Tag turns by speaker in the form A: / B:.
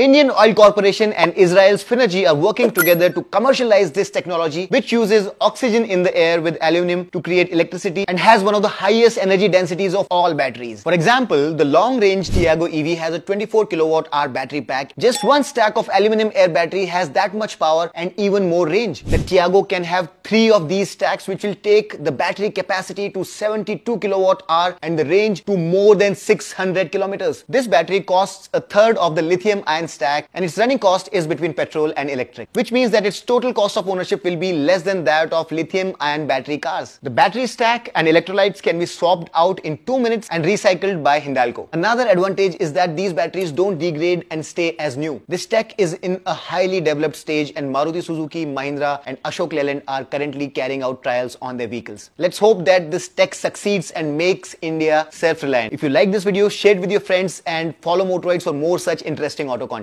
A: Indian Oil Corporation and Israel's Phinergy are working together to commercialize this technology which uses oxygen in the air with aluminum to create electricity and has one of the highest energy densities of all batteries. For example, the long-range Tiago EV has a 24 kilowatt hour battery pack. Just one stack of aluminum air battery has that much power and even more range. The Tiago can have three of these stacks which will take the battery capacity to 72 kilowatt hour and the range to more than 600 kilometers. This battery costs a third of the lithium ion stack and its running cost is between petrol and electric, which means that its total cost of ownership will be less than that of lithium ion battery cars. The battery stack and electrolytes can be swapped out in 2 minutes and recycled by Hindalco. Another advantage is that these batteries don't degrade and stay as new. This tech is in a highly developed stage and Maruti Suzuki, Mahindra and Ashok Leyland are currently carrying out trials on their vehicles. Let's hope that this tech succeeds and makes India self-reliant. If you like this video, share it with your friends and follow Motoroids for more such interesting auto content.